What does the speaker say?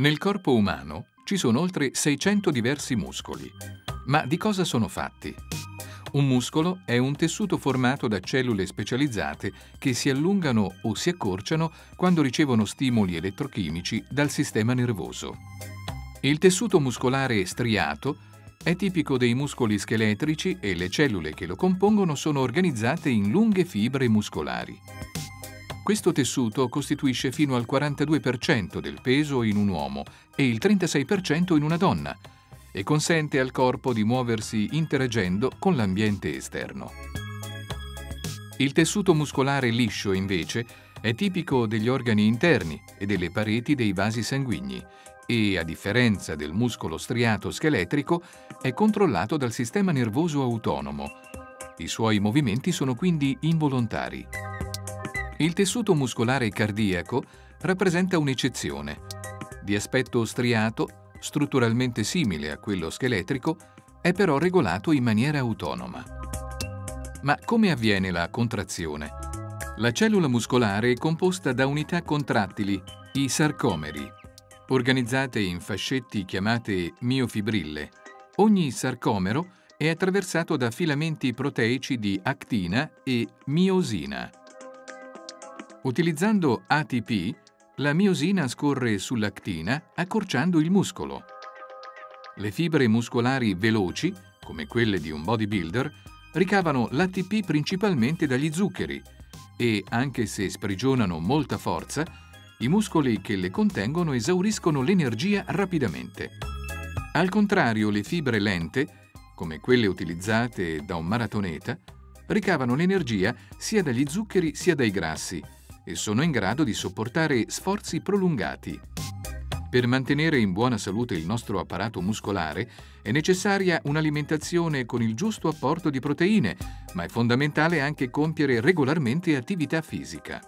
Nel corpo umano ci sono oltre 600 diversi muscoli. Ma di cosa sono fatti? Un muscolo è un tessuto formato da cellule specializzate che si allungano o si accorciano quando ricevono stimoli elettrochimici dal sistema nervoso. Il tessuto muscolare striato è tipico dei muscoli scheletrici e le cellule che lo compongono sono organizzate in lunghe fibre muscolari. Questo tessuto costituisce fino al 42% del peso in un uomo e il 36% in una donna e consente al corpo di muoversi interagendo con l'ambiente esterno. Il tessuto muscolare liscio, invece, è tipico degli organi interni e delle pareti dei vasi sanguigni e, a differenza del muscolo striato scheletrico, è controllato dal sistema nervoso autonomo. I suoi movimenti sono quindi involontari. Il tessuto muscolare cardiaco rappresenta un'eccezione. Di aspetto striato, strutturalmente simile a quello scheletrico, è però regolato in maniera autonoma. Ma come avviene la contrazione? La cellula muscolare è composta da unità contrattili, i sarcomeri, organizzate in fascetti chiamate miofibrille. Ogni sarcomero è attraversato da filamenti proteici di actina e miosina. Utilizzando ATP, la miosina scorre sull'actina accorciando il muscolo. Le fibre muscolari veloci, come quelle di un bodybuilder, ricavano l'ATP principalmente dagli zuccheri e, anche se sprigionano molta forza, i muscoli che le contengono esauriscono l'energia rapidamente. Al contrario, le fibre lente, come quelle utilizzate da un maratoneta, ricavano l'energia sia dagli zuccheri sia dai grassi e sono in grado di sopportare sforzi prolungati. Per mantenere in buona salute il nostro apparato muscolare è necessaria un'alimentazione con il giusto apporto di proteine, ma è fondamentale anche compiere regolarmente attività fisica.